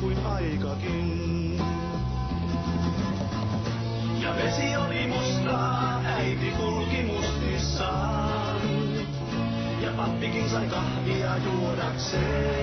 kuin aikakin. Ja vesi oli mustaa, äiti kulki mustissaan. Ja pappikin sai kahvia juodakseen.